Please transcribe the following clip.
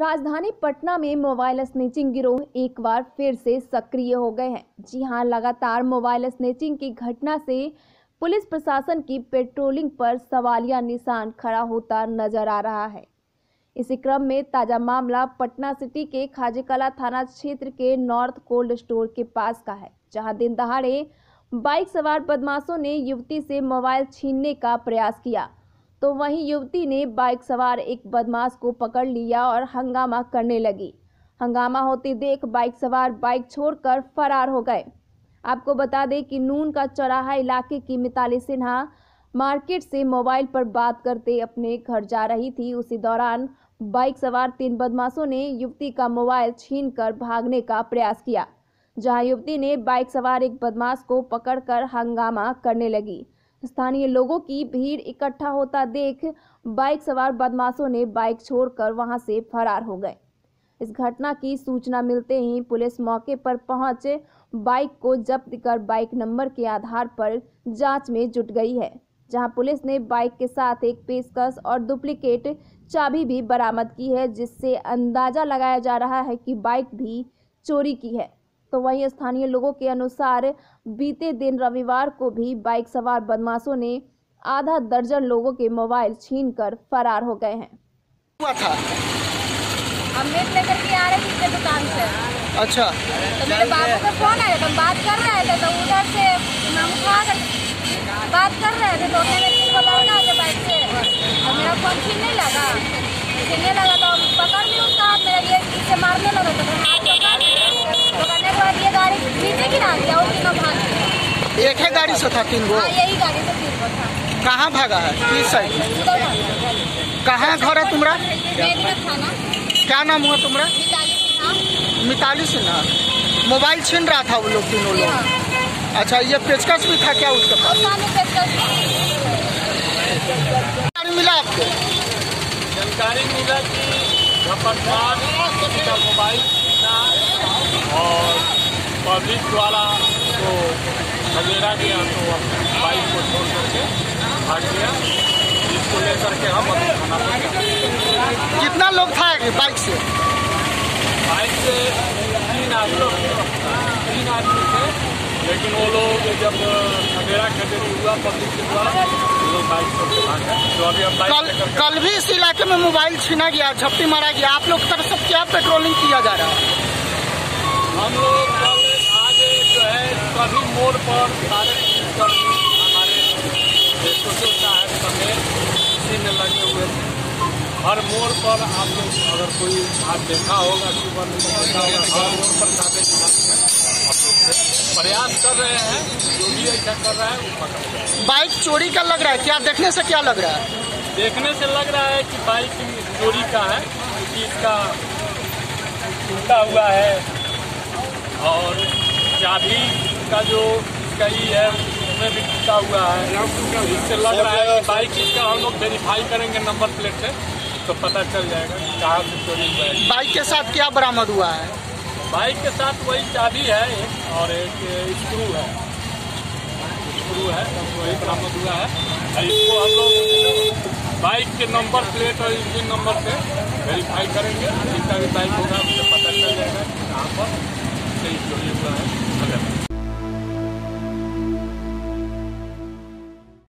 राजधानी पटना में mobile snatching गिरोह एक बार फिर से सक्रिय हो गए हैं। जी हाँ, लगातार मोबाइल स्नेचिंग की घटना से पुलिस प्रशासन की पेट्रोलिंग पर सवालिया निशान खड़ा होता नज़र आ रहा है। इसी क्रम में ताज़ा मामला पटना सिटी के खाजेकला थाना क्षेत्र के नॉर्थ कोल्ड स्टोर के पास का है, जहाँ दिन दहाड़े बाइक सवार बदमाशों ने युवती से मोबाइल छीनने का प्रयास किया। तो वहीं युवती ने बाइक सवार एक बदमाश को पकड़ लिया और हंगामा करने लगी। हंगामा होते देख बाइक सवार बाइक छोड़कर फरार हो गए। आपको बता दें कि नून का चौराहा इलाके की मिताली सिन्हा मार्केट से मोबाइल पर बात करते अपने घर जा रही थी। उसी दौरान बाइक सवार तीन बदमाशों ने युवती का मोबाइल छीनकर भागने का प्रयास किया, जहाँ युवती ने बाइक सवार एक बदमाश को पकड़कर हंगामा करने लगी। स्थानीय लोगों की भीड़ इकट्ठा होता देख बाइक सवार बदमाशों ने बाइक छोड़कर वहाँ से फरार हो गए। इस घटना की सूचना मिलते ही पुलिस मौके पर पहुँच बाइक को जब्त कर बाइक नंबर के आधार पर जाँच में जुट गई है, जहाँ पुलिस ने बाइक के साथ एक पेशकश और डुप्लीकेट चाबी भी बरामद की है, जिससे अंदाज़ा लगाया जा रहा है कि बाइक भी चोरी की है। तो वहीं स्थानीय लोगों के अनुसार बीते दिन रविवार को भी बाइक सवार बदमाशों ने आधा दर्जन लोगों के मोबाइल छीनकर फरार हो गए हैं। हुआ था? हम लेकर के आ रहे थे दुकान से। अच्छा। तो मेरे बाबू का फ़ोन आया हम बात कर रहे थे तो उधर से हम उठा कर बात कर रहे थे तो उसने तीन को लड़का आगे बाइक से और मेरा फ़ोन छीनने लगा छीनने लगा तो हम पकड़ ली उसका हाथ मेरा ये पीछे मारने लगा तो मैं हाथ पकड़ ली। तो करने के बाद ये गाड़ी नीचे गिरा दिया वो तीनों भाग गए एक ही गाड़ी से था तीन गो? हाँ यही गाड़ी से तीन को था। कहाँ भागा है? किस साइड कहाँ घर है तुम्हारा क्या नाम हुआ तुम्हारा मिताली सिन्हा। मोबाइल छीन रहा था वो लोग तीनों लोग। हाँ। अच्छा ये पेचकस भी था क्या उसके पास? गाड़ी मिला आपको? जानकारी मिला कि मोबाइल और पब्लिक द्वारा तो खदेड़ा गया तो अपने बाइक को छोड़ करके भाग गया। जिसको लेकर के हम अपने थाना पर कितना लोग था बाइक से? बाइक से तीन आदमी तीन आदमी थे। लेकिन वो लोग जब खदेड़ा खदेड़ी हुआ पब्लिक के द्वारा लोग बाइक छोड़ भाग गए। तो अभी हम बाइक कल कल भी इस इलाके में मोबाइल छीना गया झपटी मारा गया। आप लोग तरफ़ से क्या पेट्रोलिंग किया जा रहा है हम लोग कल आज जो है सभी मोड़ पर सारे पुलिसकर्मी हमारे एसओ साहब समेत इसी में लगे हुए थे। हर मोड़ पर आप लोग अगर कोई आप देखा होगा सुबह में देखा होगा हर मोड़ पर लोग प्रयास कर रहे हैं जो भी ऐसा कर रहा है वो पकड़ रहे हैं। बाइक चोरी का लग रहा है क्या? देखने से क्या लग रहा है? देखने से लग रहा है कि बाइक चोरी का है क्योंकि इसका टूटा हुआ है और चाबी का जो इसका ही है उसमें भी टूटा हुआ है। तो इससे लग रहा है कि बाइक इसका हम लोग वेरीफाई करेंगे नंबर प्लेट से तो पता चल जाएगा कहाँ से चोरी हुआ है। बाइक के साथ क्या बरामद हुआ है? बाइक के साथ वही चाबी है एक और एक स्क्रू है। स्क्रू है वही बरामद हुआ है। और इसको हम लोग बाइक के नंबर प्लेट और इंजन नंबर से वेरीफाई करेंगे। जिसका भी बाइक होगा उससे पता चल जाएगा कहाँ पर सही चोरी हुआ है।